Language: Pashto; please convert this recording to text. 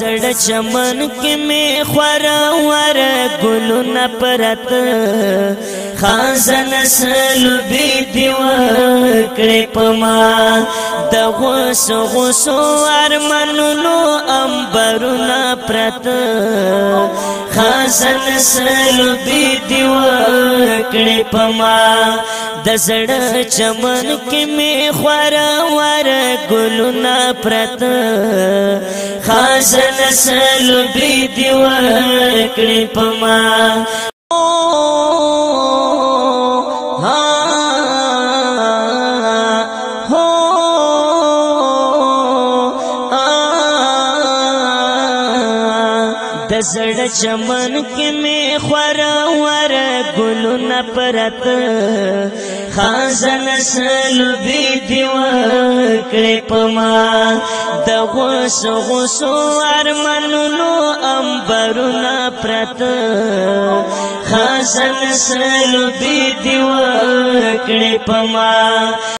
زړه چمن کې مې خورا ور ګلو نه پرت خازن سلو بی دیو کړي پما د غوس غوسو ارمنونو امبرنا پرت خازن سلو بی دیو کړي پما د زړه چمن کې می خور ور ګلونا پرت خازن سلو بی دیو کړي پما د زړه چمن کې مې خور ور ګلونه پرت خزان سل بي دیو کړې پما د غوس غوس ارمنونو امبرونه پرت خزان سل بي دیو کړې پما